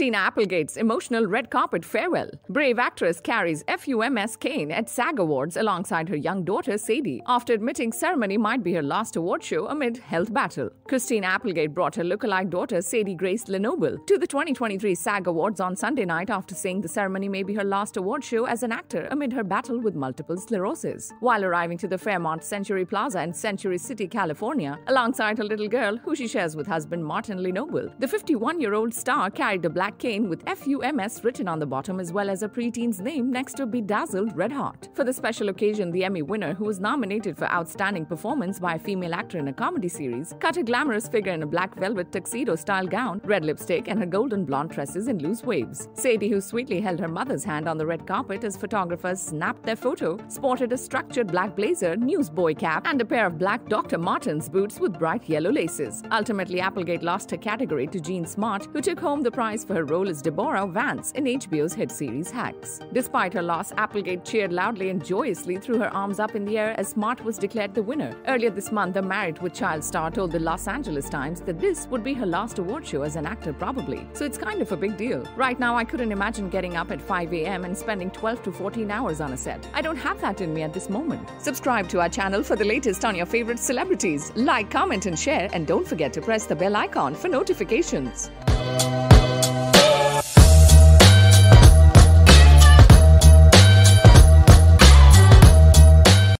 Christina Applegate's emotional red carpet farewell. Brave actress carries FUMS cane at SAG Awards alongside her young daughter Sadie after admitting ceremony might be her last award show amid health battle. Christina Applegate brought her lookalike daughter Sadie Grace Lenoble to the 2023 SAG Awards on Sunday night after saying the ceremony may be her last award show as an actor amid her battle with multiple sclerosis. While arriving to the Fairmont Century Plaza in Century City, California, alongside her little girl, who she shares with husband Martyn LeNoble, the 51 year old star carried a black cane with FUMS written on the bottom as well as a preteen's name next to Bedazzled Red Hot. For the special occasion, the Emmy winner, who was nominated for Outstanding Performance by a female actor in a comedy series, cut a glamorous figure in a black velvet tuxedo style gown, red lipstick, and her golden blonde tresses in loose waves. Sadie, who sweetly held her mother's hand on the red carpet as photographers snapped their photo, sported a structured black blazer, newsboy cap, and a pair of black Dr. Martens boots with bright yellow laces. Ultimately, Applegate lost her category to Jean Smart, who took home the prize for her role as Deborah Vance in HBO's hit series Hacks. Despite her loss, Applegate cheered loudly and joyously, threw her arms up in the air as Smart was declared the winner. Earlier this month, the Married with Child star told the Los Angeles Times that this would be her last award show as an actor, probably. So it's kind of a big deal. Right now, I couldn't imagine getting up at 5 a.m. and spending 12 to 14 hours on a set. I don't have that in me at this moment. Subscribe to our channel for the latest on your favorite celebrities. Like, comment, and share, and don't forget to press the bell icon for notifications.